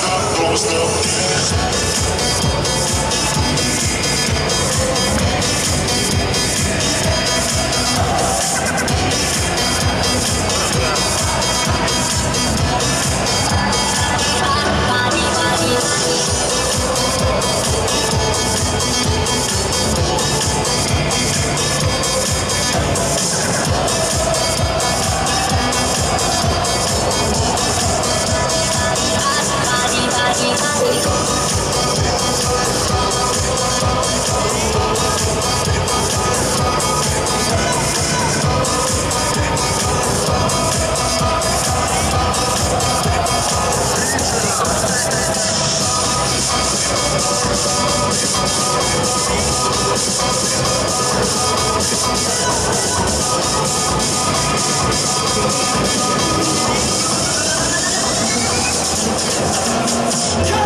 просто, просто. Come